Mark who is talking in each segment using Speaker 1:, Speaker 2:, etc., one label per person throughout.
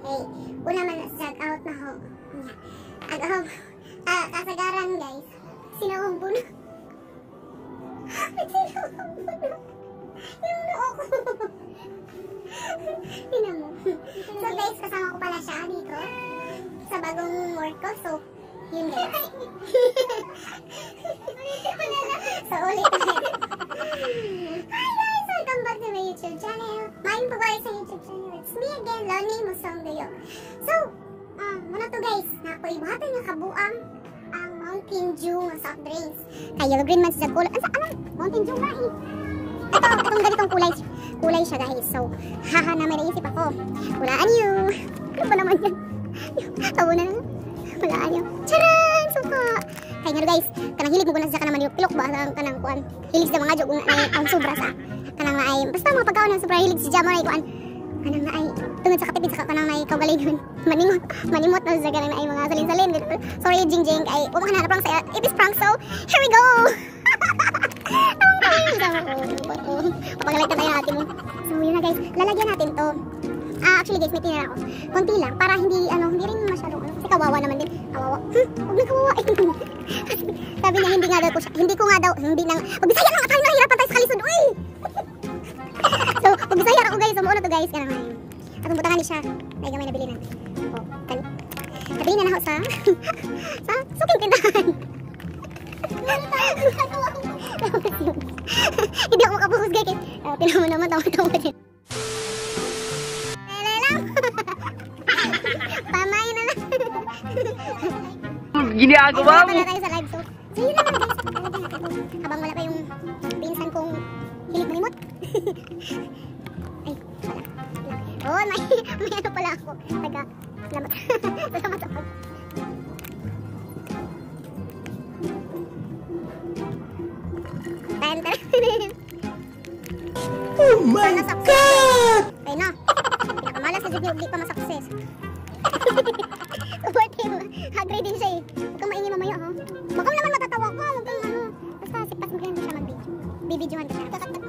Speaker 1: Okay, una man sag out na ho. Agaw, ah, kasagaran guys. Sinawang puno. Yung noo ko. Tingnan mo. So guys, kasama ko pala siya dito. Sa bagong work ko. So, yun guys. so, ulit ulit. Hi guys! Welcome back to my YouTube po guys sa YouTube channel. It's me again, Lonnie Musong Gayo. So, um, muna to guys. Nakoy buhatan nga kabuang ang Mountain Dew nga soft drinks. Kay Yellow Green man sa kulay. Ano? Ano? Mountain Dew nga eh. Ito, itong ganitong kulay. Kulay siya guys. So, haha na may naisip ako. Walaan niyo. Ano ba naman yan? Tawo na lang. Walaan niyo. Charan! Suka! Kaya nga guys, kanang hilig mo na sa kanang maniyok pilok ba ang kanang kuan. Hilig sa mga jog ay ang sobra sa kanang na ay basta mga pagkaon ng sobra hilig si Jamo ay kuan. Kanang na ay tungod sa katipid sa kanang na ay kaugalingon. Maningot, manimot na sa kanang na ay mga salin-salin. Sorry Jing Jing ay umakan na prank sa ibis prank so here we go. Papagalit na tayo natin mo. So yun na guys, lalagyan natin to. Ah, actually guys, may tinira ako. Konti lang, para hindi, ano, hindi rin masyadong, ano, kasi kawawa naman din. Kawawa. Hmm, huwag na kawawa. Sabi niya, hindi nga daw ko siya, hindi ko nga daw, hindi nang, pag bisaya na nga tayo, nahihirapan tayo sa kalisod, uy! To guys, kaya naman. Atong butangan ni siya, ay gamay nabili na. Oh, kan. Nabili na na sa, sa suking tindahan. Hindi ako makapokus guys. Uh, Tinan mo naman, tawa-tawa din. Pamay na lang.
Speaker 2: Ginagawa
Speaker 1: Ay,
Speaker 2: mo.
Speaker 1: wala tayo sa live. So, so yun lang guys. May, may ano pala ako. Taga, salamat. salamat ako. Tayo, tayo.
Speaker 2: Oh my God!
Speaker 1: Ay na. Pinakamalas sa Jigyo, di pa masakses. Supportive. Hagray din siya eh. Huwag kang maingay mamaya ha. Baka naman matatawa ko. Huwag kang ano. Basta sipas mo siya mag-video. Bibidyohan ko siya.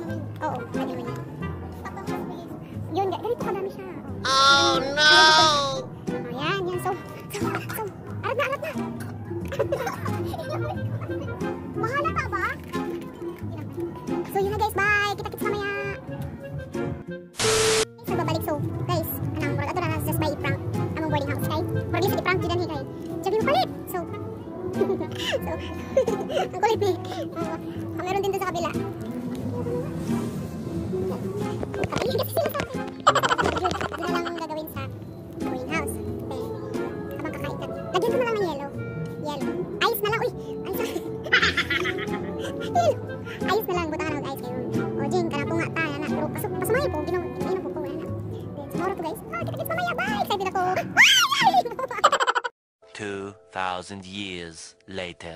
Speaker 3: 2,000 years later.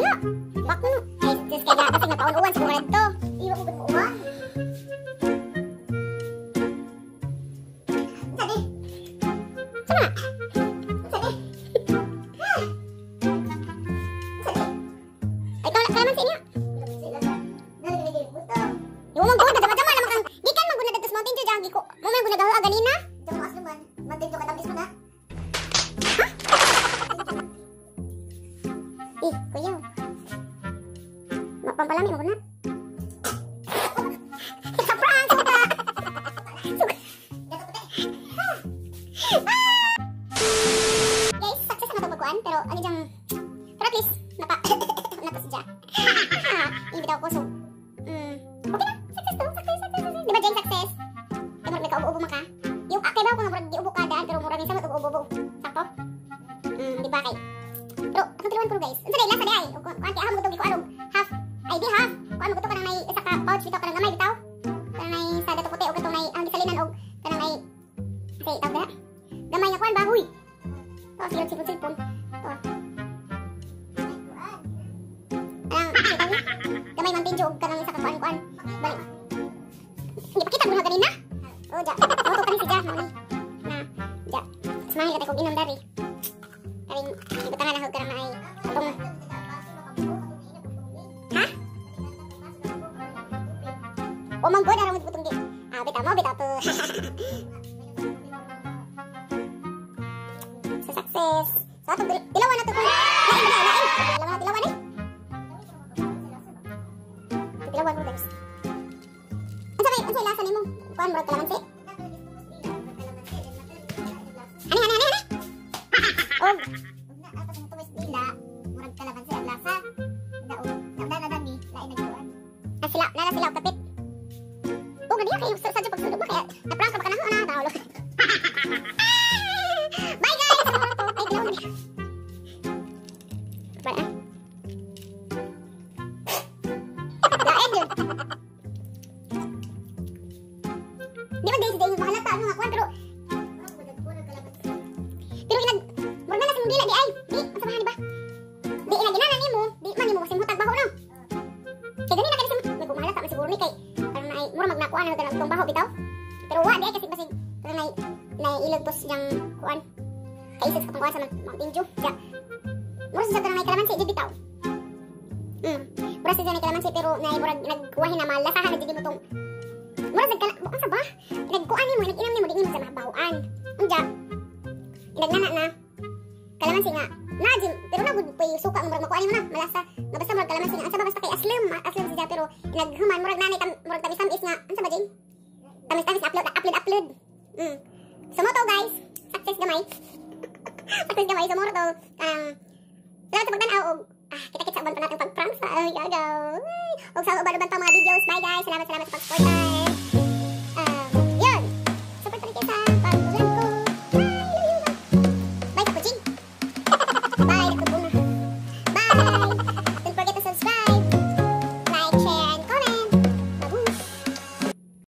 Speaker 1: di ka kakuha niya. Bak mo. Ay, sis kaya kasi nga paun-uwan siguro ito. Iwa Ito, silot, silot, silpon. Ito. Anang, say, tawag na. Gamay man tinjo, ka ng isa ka kuhan, kuhan. Balik. Hindi pa kita mo na ganina? Oh, ja. Moto ka ni si Ja, mo ni. Na, ja. Sumahil ka tayo kong inom dari. Karing, ibutangan na hug ka na ay atong Ha? O man ko na mo butong di. Ah, bitaw mo bitaw to. Dilawan mo guys. Ang sabi, ang sabi lasa nimo. Kuan mo kalamansi. Ani ani ani ani. Oh. Ah, sila, nala sila kapit. Oh, gani kay sa sa pagsulog ba kaya na-prank ka yang kuan. Kay isa sa kuan sa Dew. Ja. Mura sa kanang may kalamansi di bitaw. Mm. Mura sa kanang kalamansi pero na murag nagkuwahin na malasahan na di mo tong Mura nagkala, bukan sa ba? Nagkuan ni mo, nag-inam ni mo, di mo sa mabahuan. Unja, inagnana na. Kalamansi nga. Na, Jim, pero na, pa yung suka, murag makuha mo na, malasa. Nga basta murag kalamansi nga. Asa ba basta kay Aslim, Aslim siya, pero naghuman, murag nanay, tam, murag tamis tamis nga. Ano ba, Jim? Tamis tamis, upload, upload, upload. Mm. So, mo to, guys. Success gamay. Success gamay. So, mo to, um, salamat sa pagtanaw, og, ah, kita-kita sa uban pa natin pag-prank sa, ay, gagaw. Og sa uban-uban pa mga videos. Bye, guys. Salamat, salamat sa pag-support, guys.